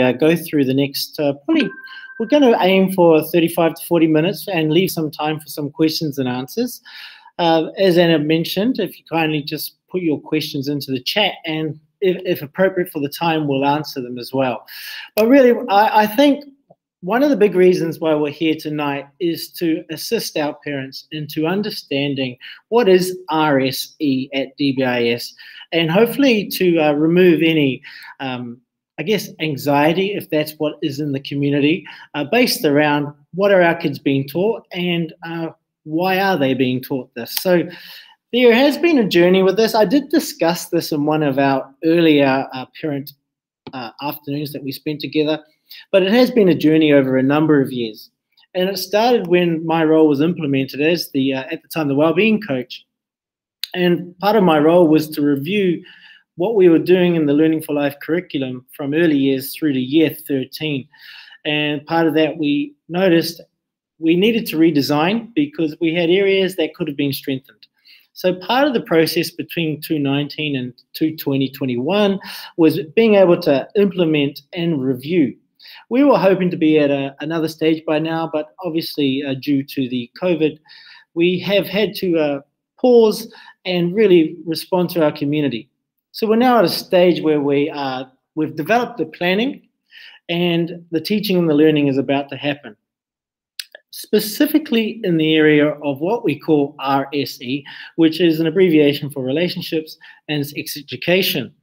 uh, go through the next uh, probably we're going to aim for 35 to 40 minutes and leave some time for some questions and answers. Uh, as Anna mentioned, if you kindly just put your questions into the chat and if, if appropriate for the time, we'll answer them as well. But really, I, I think one of the big reasons why we're here tonight is to assist our parents into understanding what is RSE at DBIS and hopefully to uh, remove any um, I guess, anxiety, if that's what is in the community, uh, based around what are our kids being taught and uh, why are they being taught this. So there has been a journey with this. I did discuss this in one of our earlier uh, parent uh, afternoons that we spent together, but it has been a journey over a number of years. And it started when my role was implemented as the, uh, at the time, the well-being coach. And part of my role was to review what we were doing in the Learning for Life curriculum from early years through to year 13. And part of that, we noticed we needed to redesign because we had areas that could have been strengthened. So part of the process between 2019 and 2021 was being able to implement and review. We were hoping to be at a, another stage by now, but obviously uh, due to the COVID, we have had to uh, pause and really respond to our community. So we're now at a stage where we are, we've developed the planning and the teaching and the learning is about to happen. Specifically in the area of what we call RSE, which is an abbreviation for relationships and education.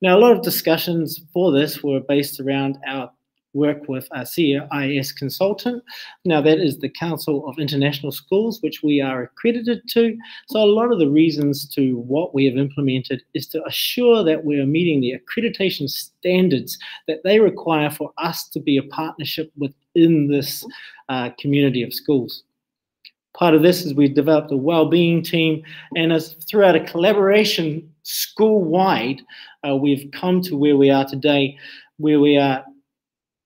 Now, a lot of discussions for this were based around our work with a CIS consultant. Now, that is the Council of International Schools, which we are accredited to. So, a lot of the reasons to what we have implemented is to assure that we are meeting the accreditation standards that they require for us to be a partnership within this uh, community of schools. Part of this is we've developed a well-being team, and as throughout a collaboration school-wide, uh, we've come to where we are today, where we are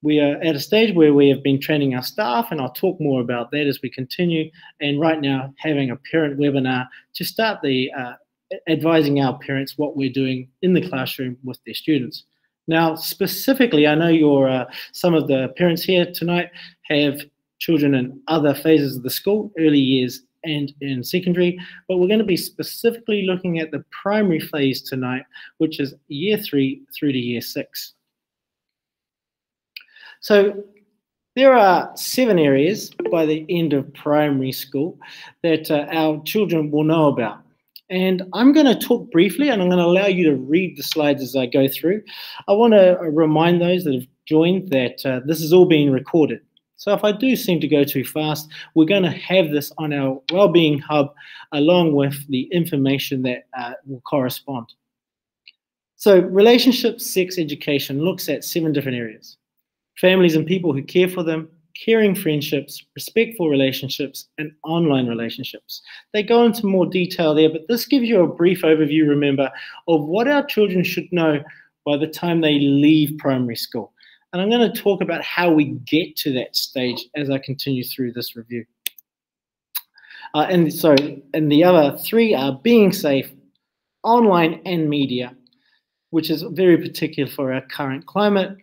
we are at a stage where we have been training our staff, and I'll talk more about that as we continue. And right now, having a parent webinar to start the uh, advising our parents what we're doing in the classroom with their students. Now, specifically, I know your uh, some of the parents here tonight have children in other phases of the school, early years and in secondary, but we're going to be specifically looking at the primary phase tonight, which is year three through to year six. So there are seven areas by the end of primary school that uh, our children will know about. And I'm going to talk briefly and I'm going to allow you to read the slides as I go through. I want to remind those that have joined that uh, this is all being recorded. So if I do seem to go too fast, we're going to have this on our Wellbeing Hub along with the information that uh, will correspond. So relationship sex education looks at seven different areas families and people who care for them, caring friendships, respectful relationships, and online relationships. They go into more detail there, but this gives you a brief overview, remember, of what our children should know by the time they leave primary school. And I'm going to talk about how we get to that stage as I continue through this review. Uh, and so, and the other three are being safe, online and media, which is very particular for our current climate,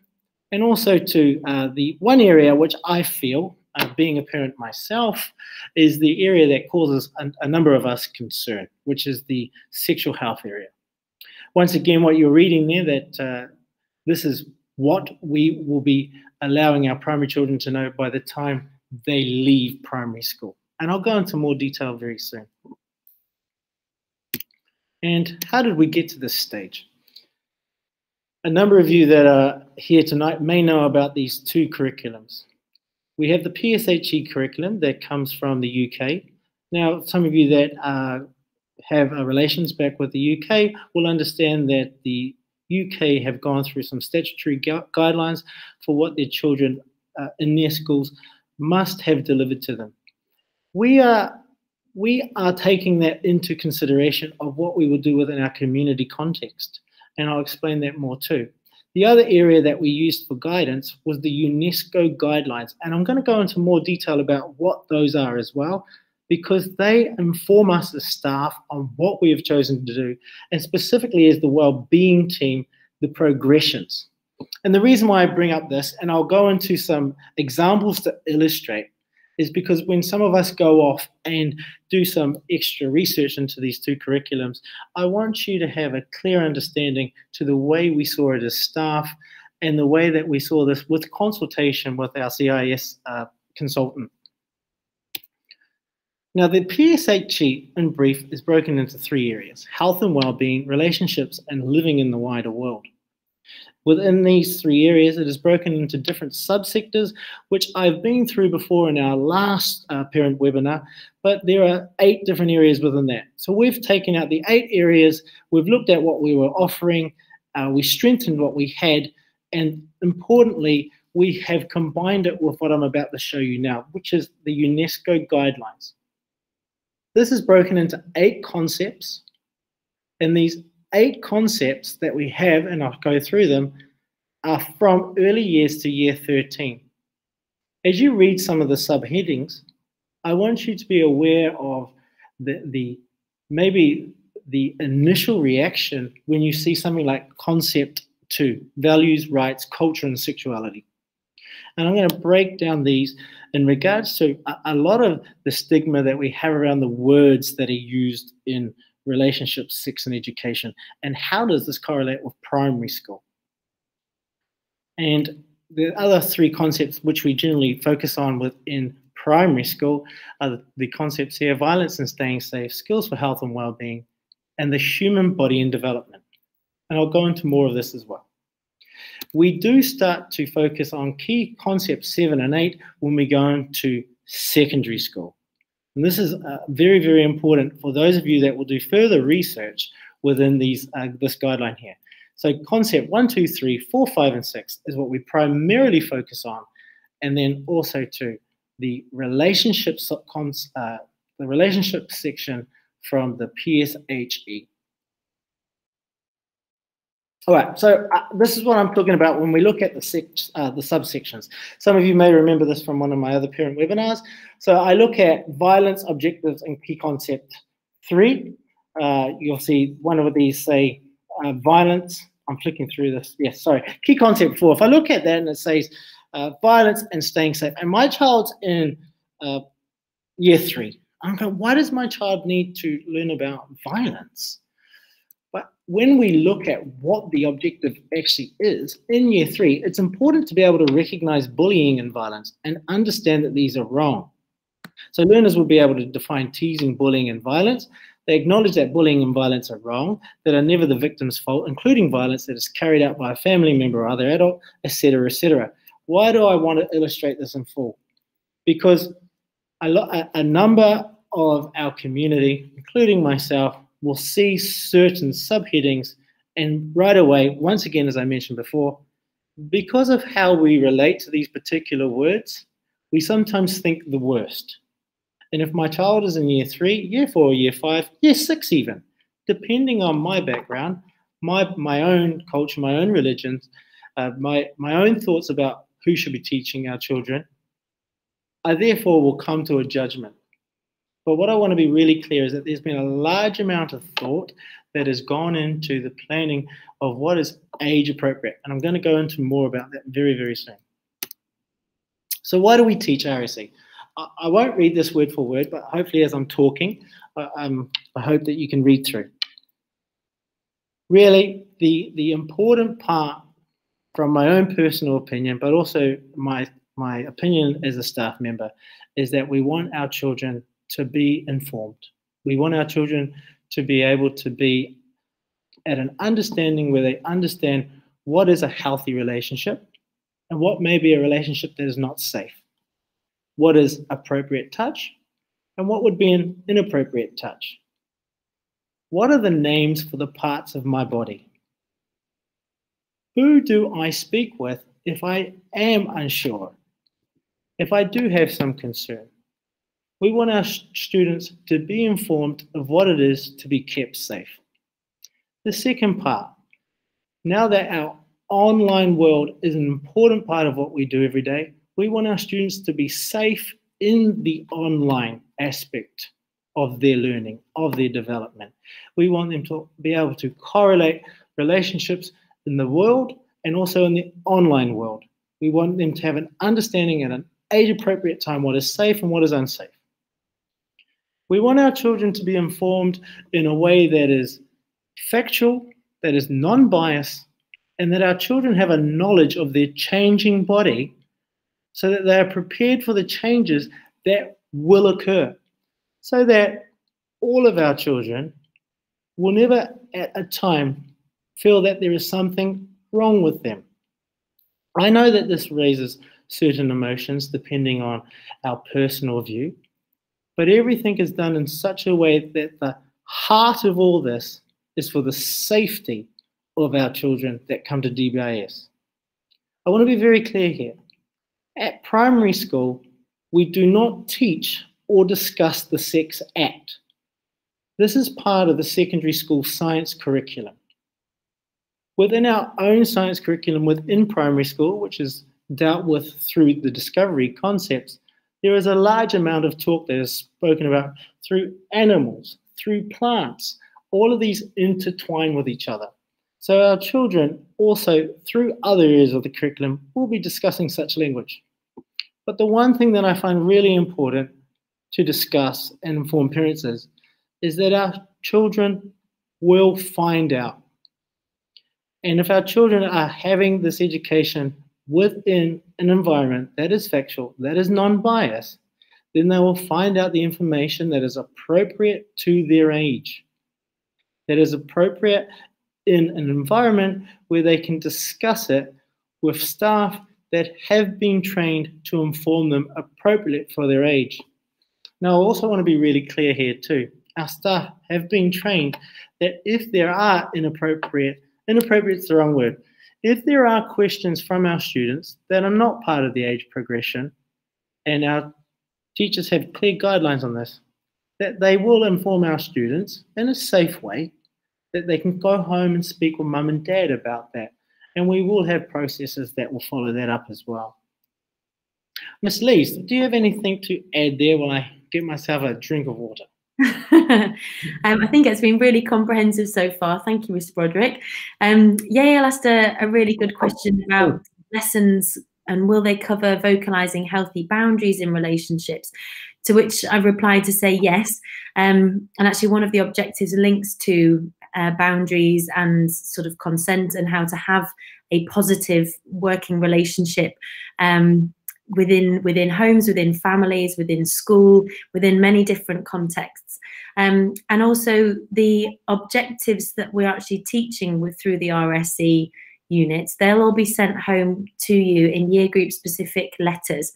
and also to uh, the one area which I feel, uh, being a parent myself, is the area that causes a, a, number of us concern, which is the sexual health area. Once again, what you're reading there, that uh, this is what we will be allowing our primary children to know by the time they leave primary school. And I'll go into more detail very soon. And how did we get to this stage? A number of you that are here tonight may know about these two curriculums. We have the PSHE curriculum that comes from the UK. Now, some of you that uh, have relations back with the UK will understand that the UK have gone through some statutory gu guidelines for what their children uh, in their schools must have delivered to them. We are we are taking that into consideration of what we will do within our community context and I'll explain that more too. The other area that we used for guidance was the UNESCO guidelines, and I'm going to go into more detail about what those are as well, because they inform us as staff on what we have chosen to do, and specifically as the well-being team, the progressions. And the reason why I bring up this, and I'll go into some examples to illustrate, is because when some of us go off and do some extra research into these two curriculums, I want you to have a clear understanding to the way we saw it as staff and the way that we saw this with consultation with our CIS uh, consultant. Now, the PSHE in brief is broken into three areas health and well being, relationships, and living in the wider world. Within these three areas, it is broken into different subsectors, which I've been through before in our last uh, parent webinar, but there are eight different areas within that. So we've taken out the eight areas, we've looked at what we were offering, uh, we strengthened what we had, and importantly, we have combined it with what I'm about to show you now, which is the UNESCO guidelines. This is broken into eight concepts, and these eight concepts that we have, and I'll go through them, are from early years to year 13. As you read some of the subheadings, I want you to be aware of the, the maybe the initial reaction when you see something like concept two, values, rights, culture, and sexuality. And I'm going to break down these in regards to a, a lot of the stigma that we have around the words that are used in relationships, sex, and education. And how does this correlate with primary school? And the other three concepts which we generally focus on within primary school are the concepts here violence and staying safe, skills for health and well being, and the human body and development. And I'll go into more of this as well. We do start to focus on key concepts seven and eight when we go into secondary school. And this is uh, very, very important for those of you that will do further research within these uh, this guideline here. So concept one, two, three, four, five, and six is what we primarily focus on, and then also to the relationships uh, the relationship section from the PSHE. All right, so uh, this is what I'm talking about when we look at the, uh, the subsections. Some of you may remember this from one of my other parent webinars. So I look at violence, objectives, and key concept three. Uh, you'll see one of these say uh, violence. I'm flicking through this. Yes, sorry. Key concept four. If I look at that and it says uh, violence and staying safe, and my child's in uh, year three, I'm going, why does my child need to learn about violence? When we look at what the objective actually is in year three, it's important to be able to recognize bullying and violence and understand that these are wrong. So learners will be able to define teasing, bullying, and violence. They acknowledge that bullying and violence are wrong, that are never the victim's fault, including violence that is carried out by a family member or other adult, etc., etc. Why do I want to illustrate this in full? Because a, a number of our community, including myself, will see certain subheadings and right away, once again, as I mentioned before, because of how we relate to these particular words, we sometimes think the worst. And if my child is in year three, year four, year five, year six, even, depending on my background, my, my own culture, my own religion, uh, my, my own thoughts about who should be teaching our children, I therefore will come to a judgment. But what I want to be really clear is that there's been a large amount of thought that has gone into the planning of what is age appropriate. And I'm going to go into more about that very, very soon. So why do we teach RSE? I won't read this word for word, but hopefully as I'm talking, um, I hope that you can read through. Really, the, the important part from my own personal opinion, but also my, my opinion as a staff member, is that we want our children to be informed. We want our children to be able to be at an understanding where they understand what is a healthy relationship and what may be a relationship that is not safe. What is appropriate touch and what would be an inappropriate touch? What are the names for the parts of my body? Who do I speak with if I am unsure? If I do have some concern? We want our students to be informed of what it is to be kept safe. The second part, now that our online world is an important part of what we do every day, we want our students to be safe in the online aspect of their learning, of their development. We want them to be able to correlate relationships in the world and also in the online world. We want them to have an understanding at an age appropriate time what is safe and what is unsafe. We want our children to be informed in a way that is factual, that is non biased, and that our children have a knowledge of their changing body so that they are prepared for the changes that will occur. So that all of our children will never at a time feel that there is something wrong with them. I know that this raises certain emotions depending on our personal view, but everything is done in such a way that the heart of all this is for the safety of our children that come to DBIS. I want to be very clear here. At primary school, we do not teach or discuss the Sex Act. This is part of the secondary school science curriculum. Within our own science curriculum within primary school, which is dealt with through the discovery concepts, there is a large amount of talk that is spoken about through animals, through plants. All of these intertwine with each other. So our children also, through other areas of the curriculum, will be discussing such language. But the one thing that I find really important to discuss and inform parents is, is that our children will find out. And if our children are having this education within an environment that is factual, that is non biased, then they will find out the information that is appropriate to their age, that is appropriate in an environment where they can discuss it with staff that have been trained to inform them appropriate for their age. Now, I also want to be really clear here too. Our staff have been trained that if there are inappropriate, inappropriate is the wrong word, if there are questions from our students that are not part of the age progression, and our teachers have clear guidelines on this, that they will inform our students in a safe way that they can go home and speak with mum and dad about that. And we will have processes that will follow that up as well. Miss Lees, do you have anything to add there while I get myself a drink of water? um, I think it's been really comprehensive so far. Thank you, Mr. Broderick. Um, Yael asked a, a really good question about lessons and will they cover vocalizing healthy boundaries in relationships? To which I replied to say yes. Um, and actually, one of the objectives links to uh, boundaries and sort of consent and how to have a positive working relationship. Um, within within homes, within families, within school, within many different contexts. Um, and also the objectives that we're actually teaching with through the RSE units, they'll all be sent home to you in year group specific letters.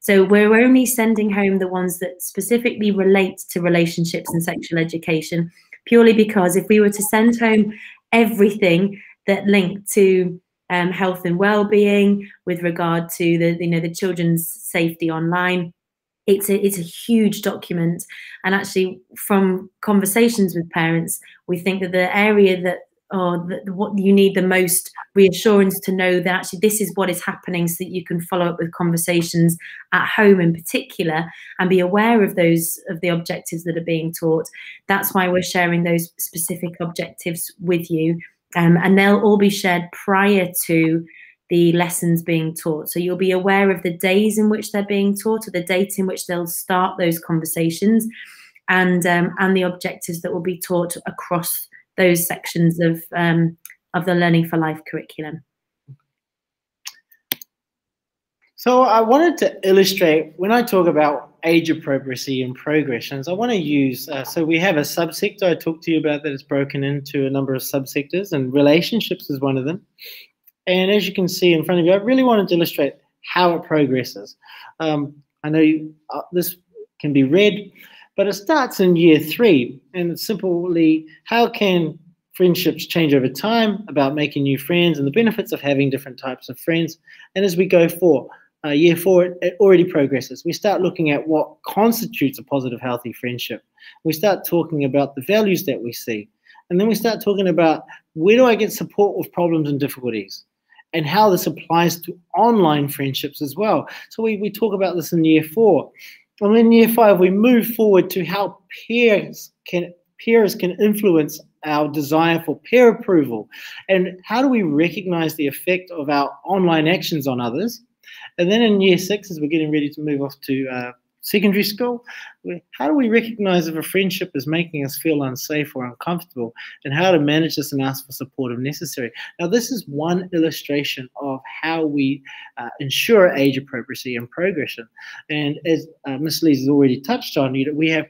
So we're only sending home the ones that specifically relate to relationships and sexual education, purely because if we were to send home everything that linked to um, health and well-being, with regard to the you know the children's safety online. It's a it's a huge document, and actually from conversations with parents, we think that the area that or the, what you need the most reassurance to know that actually this is what is happening so that you can follow up with conversations at home in particular and be aware of those of the objectives that are being taught. That's why we're sharing those specific objectives with you um, and they'll all be shared prior to the lessons being taught. So you'll be aware of the days in which they're being taught or the date in which they'll start those conversations and um, and the objectives that will be taught across those sections of um, of the Learning for Life curriculum. So I wanted to illustrate when I talk about age appropriacy and progressions, I want to use, uh, so we have a subsector I talked to you about that is broken into a number of subsectors and relationships is one of them. And as you can see in front of you, I really wanted to illustrate how it progresses. Um, I know you, uh, this can be read, but it starts in year three and it's simply how can friendships change over time, about making new friends and the benefits of having different types of friends. And as we go forward, uh, year four, it already progresses. We start looking at what constitutes a positive, healthy friendship. We start talking about the values that we see. And then we start talking about where do I get support with problems and difficulties? And how this applies to online friendships as well. So we, we talk about this in year four. And in year five, we move forward to how peers can peers can influence our desire for peer approval, and how do we recognize the effect of our online actions on others? And then in year six, as we're getting ready to move off to uh, secondary school, how do we recognize if a friendship is making us feel unsafe or uncomfortable and how to manage this and ask for support if necessary? Now, this is one illustration of how we uh, ensure age appropriacy and progression. And as uh, Ms. Lees has already touched on, you know, we have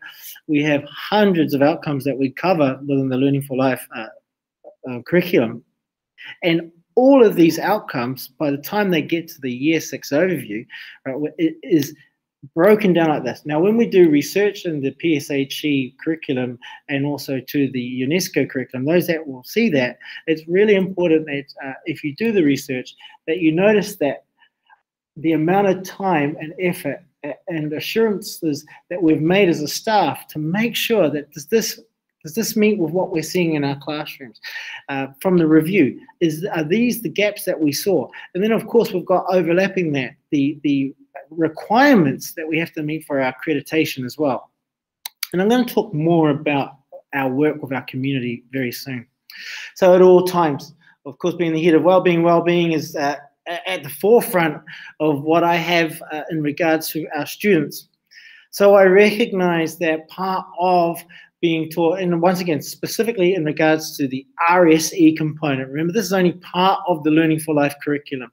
we have hundreds of outcomes that we cover within the Learning for Life uh, uh curriculum. And all of these outcomes, by the time they get to the year six overview, right, is broken down like this. Now, when we do research in the PSHE curriculum and also to the UNESCO curriculum, those that will see that, it's really important that uh, if you do the research, that you notice that the amount of time and effort and assurances that we've made as a staff to make sure that this does this meet with what we're seeing in our classrooms uh, from the review? Is are these the gaps that we saw? And then of course we've got overlapping that the the requirements that we have to meet for our accreditation as well. And I'm going to talk more about our work with our community very soon. So at all times, of course, being the head of well-being, well-being is uh, at the forefront of what I have uh, in regards to our students. So I recognize that part of being taught, and once again, specifically in regards to the RSE component. Remember, this is only part of the Learning for Life curriculum.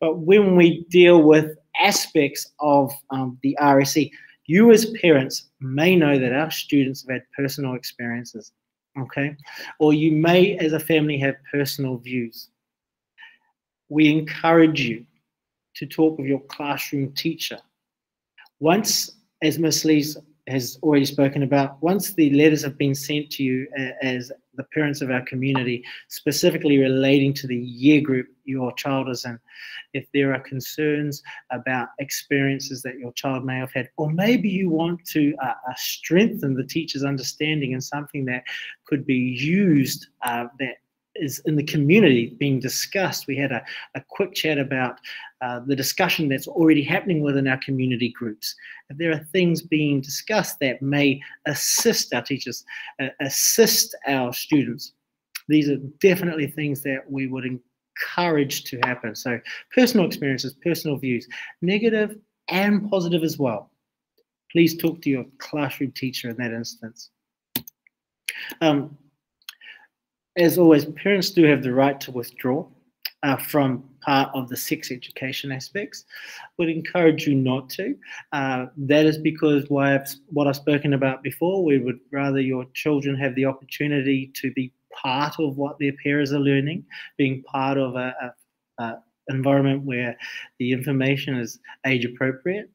But when we deal with aspects of um, the RSE. You, as parents, may know that our students have had personal experiences, okay? Or you may, as a family, have personal views. We encourage you to talk with your classroom teacher. Once, as Ms. Lees has already spoken about, once the letters have been sent to you as the parents of our community, specifically relating to the year group your child is in, if there are concerns about experiences that your child may have had, or maybe you want to uh, uh, strengthen the teacher's understanding in something that could be used uh, that is in the community being discussed. We had a, a quick chat about uh, the discussion that's already happening within our community groups. If there are things being discussed that may assist our teachers, uh, assist our students, these are definitely things that we would encourage to happen. So personal experiences, personal views, negative and positive as well. Please talk to your classroom teacher in that instance. Um, as always, parents do have the right to withdraw uh, from part of the sex education aspects. Would encourage you not to. Uh, that is because why I've, what I've spoken about before. We would rather your children have the opportunity to be part of what their peers are learning, being part of a, a, a environment where the information is age appropriate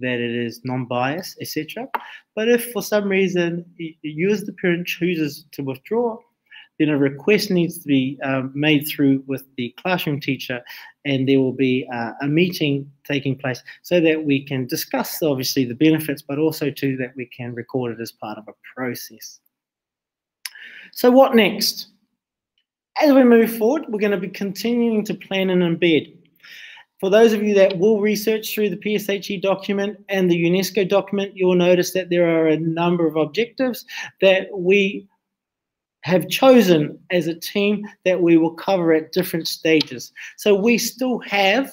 that it is non-biased, etc. But if for some reason you as the parent chooses to withdraw, then a request needs to be um, made through with the classroom teacher and there will be uh, a meeting taking place so that we can discuss obviously the benefits but also too that we can record it as part of a process. So what next? As we move forward we're going to be continuing to plan and embed. For those of you that will research through the PSHE document and the UNESCO document, you'll notice that there are a number of objectives that we have chosen as a team that we will cover at different stages. So we still have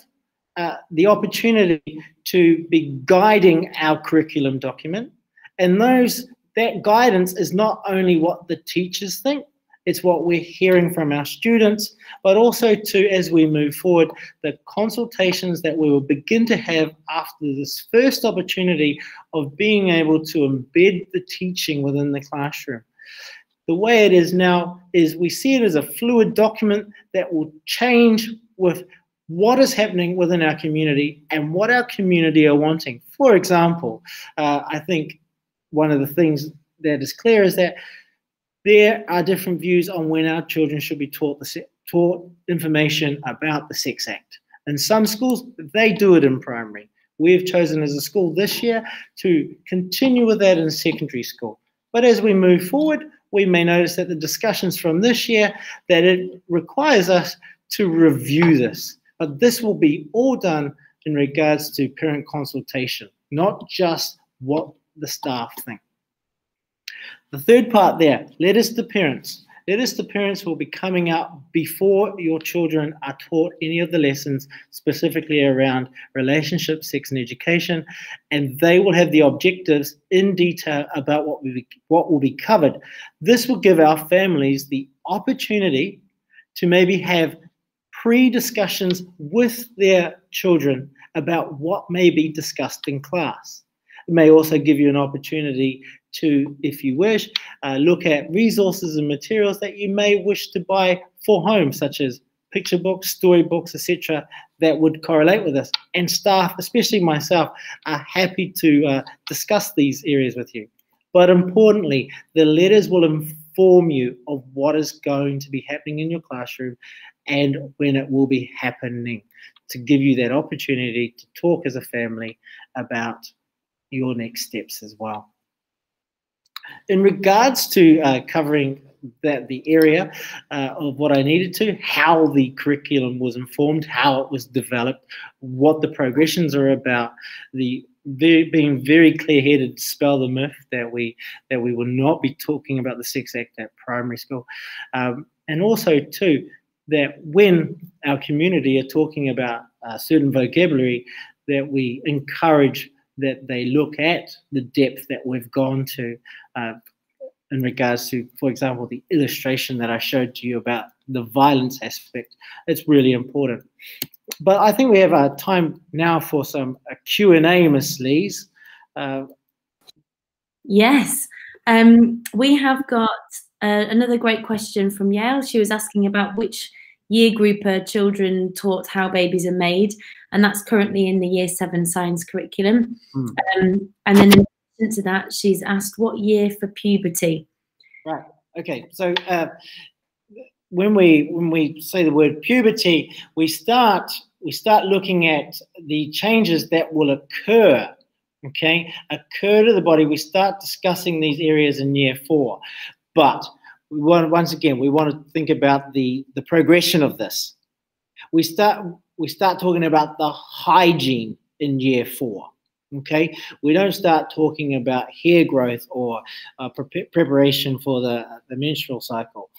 uh, the opportunity to be guiding our curriculum document. And those that guidance is not only what the teachers think, it's what we're hearing from our students, but also to, as we move forward, the consultations that we will begin to have after this first opportunity of being able to embed the teaching within the classroom the way it is now is we see it as a fluid document that will change with what is happening within our community and what our community are wanting. For example, uh, I think one of the things that is clear is that there are different views on when our children should be taught the taught information about the Sex Act. In some schools, they do it in primary. We've chosen as a school this year to continue with that in secondary school. But as we move forward, we may notice that the discussions from this year that it requires us to review this. But this will be all done in regards to parent consultation, not just what the staff think. The third part there, letters to parents. Letters to parents will be coming out before your children are taught any of the lessons specifically around relationships, sex, and education, and they will have the objectives in detail about what, we, what will be covered. This will give our families the opportunity to maybe have pre-discussions with their children about what may be discussed in class. May also give you an opportunity to, if you wish, uh, look at resources and materials that you may wish to buy for home, such as picture books, storybooks, etc., that would correlate with this. And staff, especially myself, are happy to uh, discuss these areas with you. But importantly, the letters will inform you of what is going to be happening in your classroom and when it will be happening to give you that opportunity to talk as a family about your next steps as well. In regards to uh, covering that the area uh, of what I needed to, how the curriculum was informed, how it was developed, what the progressions are about, the very, being very clear-headed, spell the myth that we that we will not be talking about the sex act at primary school, um, and also too that when our community are talking about uh, certain vocabulary, that we encourage that they look at the depth that we've gone to uh, in regards to, for example, the illustration that I showed to you about the violence aspect. It's really important. But I think we have uh, time now for some uh, Q&A, Miss Lees. Uh, yes. Um, we have got uh, another great question from Yale. She was asking about which year group are children taught how babies are made, and that's currently in the year seven science curriculum. Mm. Um, and then in addition to that, she's asked what year for puberty. Right. Okay. So uh, when we when we say the word puberty, we start we start looking at the changes that will occur okay, occur to the body. We start discussing these areas in year four. But we want, once again, we want to think about the, the progression of this. We start, we start talking about the hygiene in year four. Okay, we don't start talking about hair growth or uh, pre preparation for the, the menstrual cycle.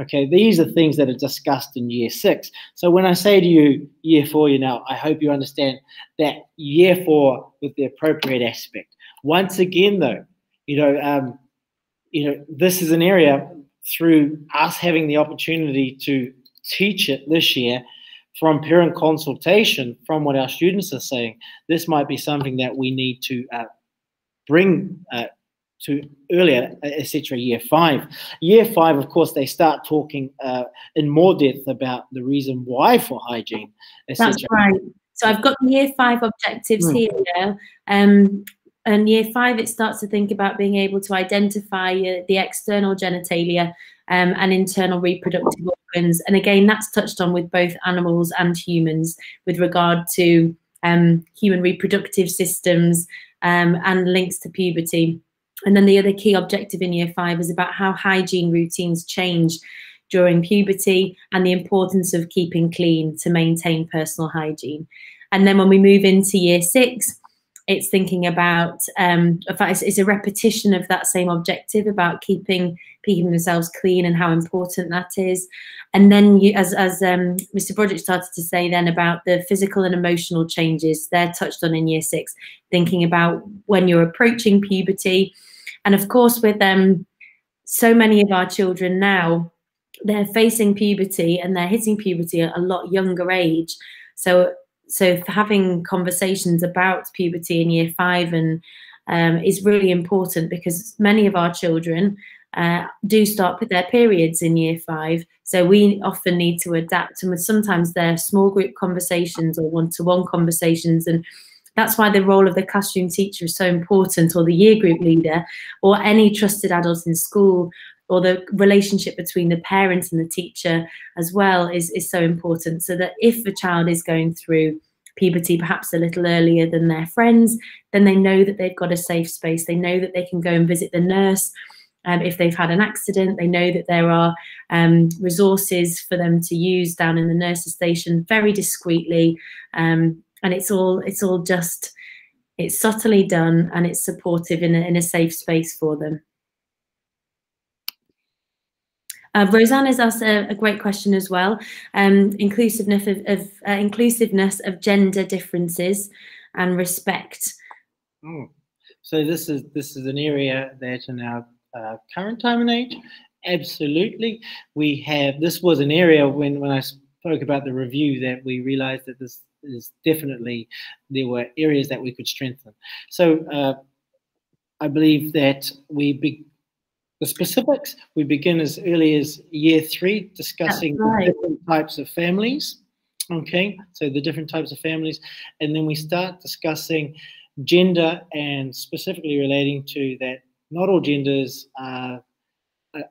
Okay, these are things that are discussed in year six. So when I say to you year four, you know, I hope you understand that year four with the appropriate aspect. Once again, though, you know, um, you know, this is an area through us having the opportunity to teach it this year from parent consultation, from what our students are saying, this might be something that we need to uh, bring uh, to earlier, etc. Year five. Year five, of course, they start talking uh, in more depth about the reason why for hygiene. That's right. So I've got year five objectives mm. here. Now. Um, and year five, it starts to think about being able to identify uh, the external genitalia um, and internal reproductive organs. And again, that's touched on with both animals and humans with regard to um, human reproductive systems um, and links to puberty. And then the other key objective in year five is about how hygiene routines change during puberty and the importance of keeping clean to maintain personal hygiene. And then when we move into year six, it's thinking about um, in fact it's, it's, a repetition of that same objective about keeping keeping themselves clean and how important that is. And then you as as um, mr broderick started to say then about the physical and emotional changes they're touched on in year six thinking about when you're approaching puberty. And of course with um so many of our children now they're facing puberty and they're hitting puberty at a lot younger age. So so having conversations about puberty in year five and um, is really important because many of our children uh, do start with their periods in year five. So we often need to adapt, and sometimes they're small group conversations or one-to-one -one conversations, and that's why the role of the classroom teacher is so important, or the year group leader, or any trusted adult in school or the relationship between the parent and the teacher as well is, is so important. So that if a child is going through puberty perhaps a little earlier than their friends, then they know that they've got a safe space. They know that they can go and visit the nurse. Um, if they've had an accident, they know that there are um, resources for them to use down in the nurse's station very discreetly. Um, and it's all it's all just it's subtly done and it's supportive in a, in a safe space for them. Uh, has asked a, a, great question as well. Um, inclusiveness of, of uh, inclusiveness of gender differences and respect. Mm. So this is this is an area that in our uh, current time and age, absolutely, we have. This was an area when when I spoke about the review that we realised that this is definitely there were areas that we could strengthen. So uh, I believe that we be, the specifics we begin as early as year three discussing right. different types of families. Okay, so the different types of families, and then we start discussing gender and specifically relating to that not all genders are.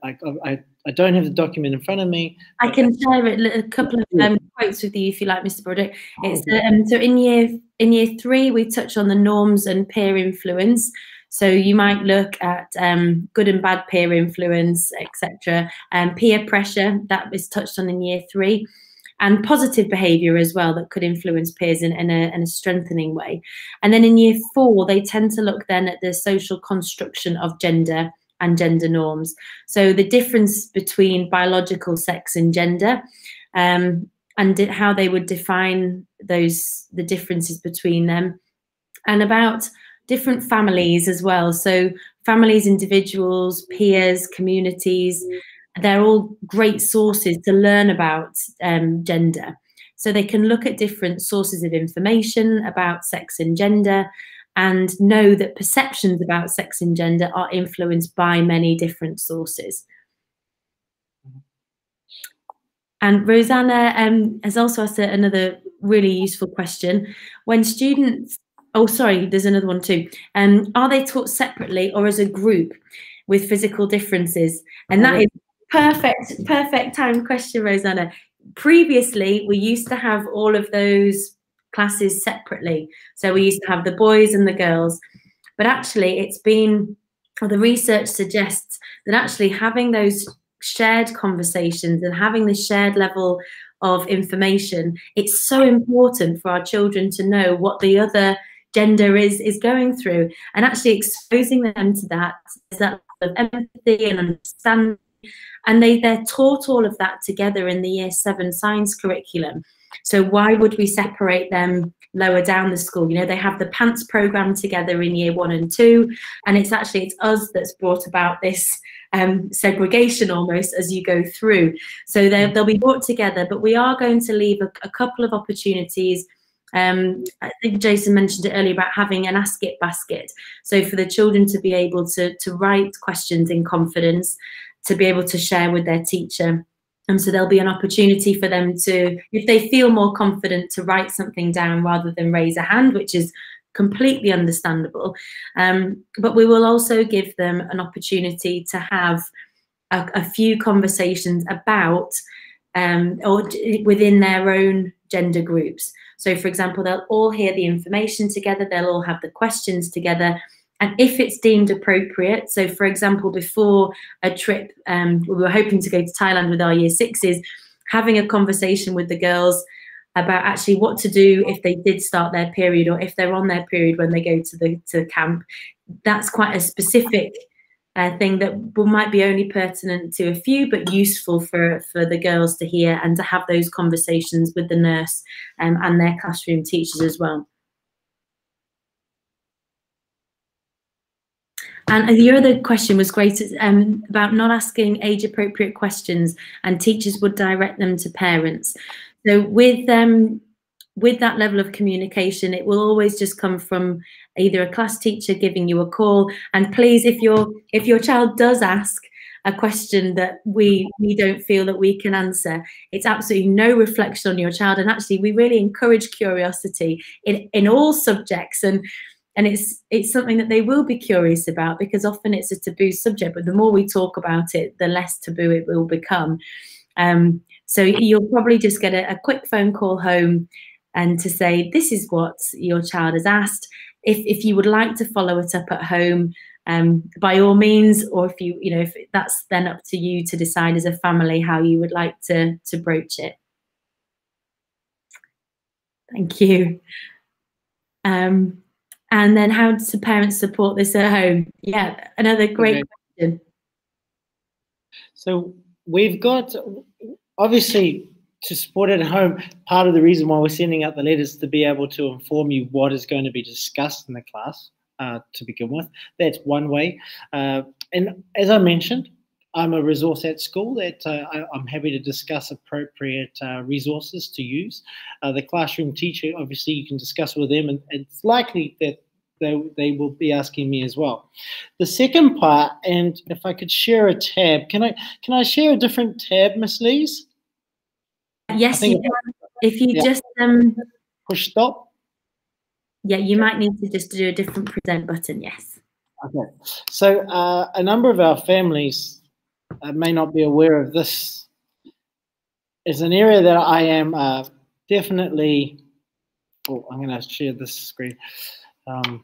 I, I, I don't have the document in front of me. I can share a couple of um, quotes with you if you like, Mr. Broderick. It's um, so in year in year three we touch on the norms and peer influence. So you might look at um, good and bad peer influence, etc. And peer pressure that is touched on in year three and positive behavior as well that could influence peers in, in, a, in a strengthening way. And then in year four, they tend to look then at the social construction of gender and gender norms. So the difference between biological sex and gender um, and how they would define those the differences between them and about different families as well. So families, individuals, peers, communities, they're all great sources to learn about um, gender. So they can look at different sources of information about sex and gender and know that perceptions about sex and gender are influenced by many different sources. And Rosanna um, has also asked another really useful question. When students, oh, sorry, there's another one too. Um, are they taught separately or as a group with physical differences? And that is Perfect, perfect time question, Rosanna. Previously, we used to have all of those classes separately. So we used to have the boys and the girls. But actually, it's been, the research suggests that actually having those shared conversations and having the shared level of information, it's so important for our children to know what the other gender is is going through and actually exposing them to that that of empathy and understanding and they, they're taught all of that together in the year seven science curriculum. So why would we separate them lower down the school? You know, they have the PANTS program together in year one and two, and it's actually it's us that's brought about this um, segregation almost as you go through. So they'll be brought together, but we are going to leave a, a couple of opportunities. Um, I think Jason mentioned it earlier about having an ask it basket. So for the children to be able to, to write questions in confidence to be able to share with their teacher. And so there'll be an opportunity for them to, if they feel more confident, to write something down rather than raise a hand, which is completely understandable. Um, but we will also give them an opportunity to have a, a few conversations about um, or within their own gender groups. So, for example, they'll all hear the information together, they'll all have the questions together, and if it's deemed appropriate, so for example, before a trip, um, we were hoping to go to Thailand with our year sixes, having a conversation with the girls about actually what to do if they did start their period or if they're on their period when they go to the to camp. That's quite a specific uh, thing that might be only pertinent to a few, but useful for for the girls to hear and to have those conversations with the nurse um, and their classroom teachers as well. And your other question was great um, about not asking age appropriate questions, and teachers would direct them to parents. So with um, with that level of communication, it will always just come from either a class teacher giving you a call. And please, if your if your child does ask a question that we we don't feel that we can answer, it's absolutely no reflection on your child. And actually, we really encourage curiosity in in all subjects and and it's it's something that they will be curious about because often it's a taboo subject but the more we talk about it the less taboo it will become um, so you'll probably just get a, a, quick phone call home and to say this is what your child has asked if if you would like to follow it up at home um, by all means or if you you know if that's then up to you to decide as a family how you would like to to broach it thank you um, and then how do parents support this at home? Yeah, another great okay. question. So we've got obviously to support at home. Part of the reason why we're sending out the letters to be able to inform you what is going to be discussed in the class uh, to begin with. That's one way. Uh, and as I mentioned, I'm a resource at school that uh, I, am happy to discuss appropriate uh, resources to use. Uh, the classroom teacher, obviously, you can discuss with them, and, and it's likely that they, they will be asking me as well. The second part, and if I could share a tab, can I can I share a different tab, Miss Lees? Yes, you can. If you yeah. just um push stop. Yeah, you might need to just do a different present button. Yes. Okay. So uh, a number of our families uh, may not be aware of this. It's an area that I am uh, definitely. Oh, I'm going to share this screen. Um,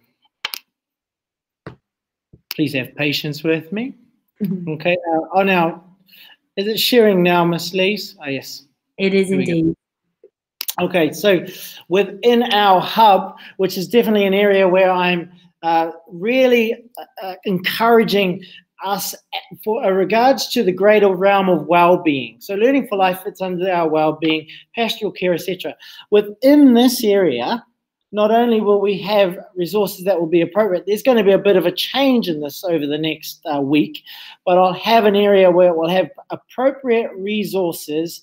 please have patience with me. Mm -hmm. Okay. Uh, oh, now, is it sharing now, Miss Lees? Oh, yes. It is indeed. Okay, so within our hub, which is definitely an area where I'm uh, really uh, uh encouraging us for uh, regards to the greater realm of well-being. So learning for life fits under our well-being, pastoral care, etc. Within this area, not only will we have resources that will be appropriate, there's going to be a bit of a change in this over the next uh, week, but I'll have an area where we'll have appropriate resources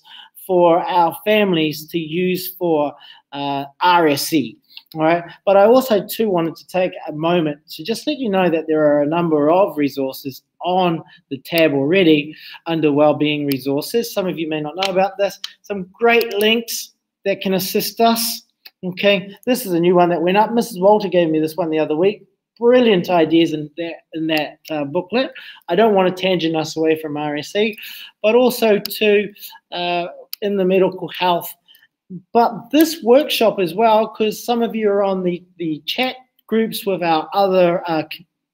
for our families to use for uh, RSE. All right, but I also too wanted to take a moment to just let you know that there are a number of resources on the tab already under Wellbeing Resources. Some of you may not know about this. Some great links that can assist us. Okay, this is a new one that went up. Mrs. Walter gave me this one the other week. Brilliant ideas in that in that uh, booklet. I don't want to tangent us away from RSE, but also to uh, in the medical health. But this workshop as well, because some of you are on the, the chat groups with our other uh,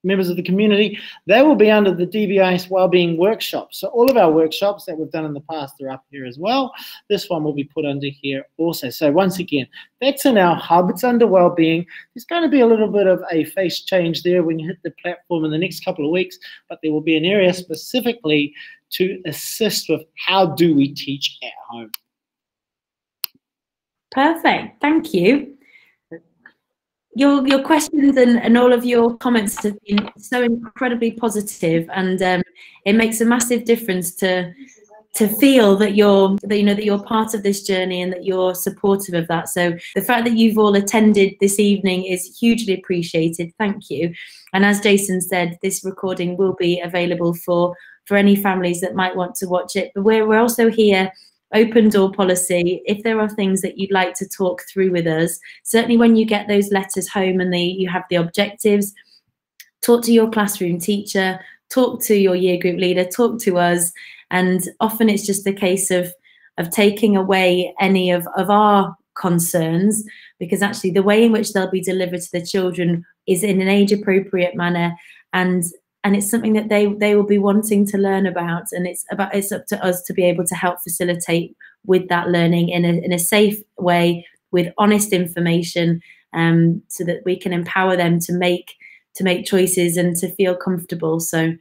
members of the community, they will be under the DBIS Wellbeing Workshop. So all of our workshops that we've done in the past are up here as well. This one will be put under here also. So once again, that's in our hub. It's under Wellbeing. There's going to be a little bit of a face change there when you hit the platform in the next couple of weeks, but there will be an area specifically to assist with how do we teach at home. Perfect. Thank you. Your your questions and, and all of your comments have been so incredibly positive and um, it makes a massive difference to to feel that you're that you know that you're part of this journey and that you're supportive of that so the fact that you've all attended this evening is hugely appreciated thank you and as jason said this recording will be available for for any families that might want to watch it. But we're, we're also here open door policy. If there are things that you'd like to talk through with us certainly when you get those letters home and they you have the objectives talk to your classroom teacher talk to your year group leader talk to us. And often it's just a case of of taking away any of, of our concerns because actually the way in which they'll be delivered to the children is in an age appropriate manner. And and it's something that they they will be wanting to learn about. And it's about it's up to us to be able to help facilitate with that learning in a, in a safe way with honest information um, so that we can empower them to make to make choices and to feel comfortable. So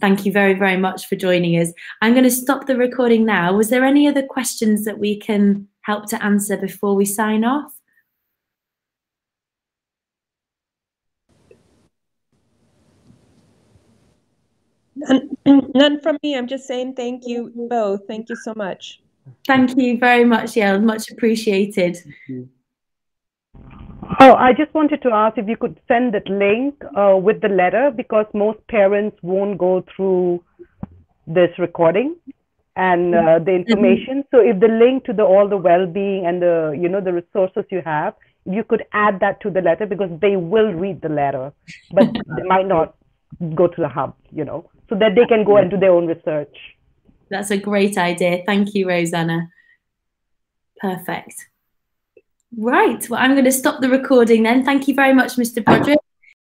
thank you very very much for joining us. I'm going to stop the recording now. Was there any other questions that we can help to answer before we sign off None, none from me. I'm just saying thank you both. Thank you so much. Thank you very much, Yael. Much appreciated. Oh, I just wanted to ask if you could send that link uh, with the letter because most parents won't go through this recording and uh, the information. So if the link to the all the well-being and the you know the resources you have, you could add that to the letter because they will read the letter, but they might not go to the hub. You know so that they can go and do their own research. That's a great idea. Thank you, Rosanna. Perfect. Right. Well, I'm going to stop the recording then. Thank you very much, Mr. Broderick.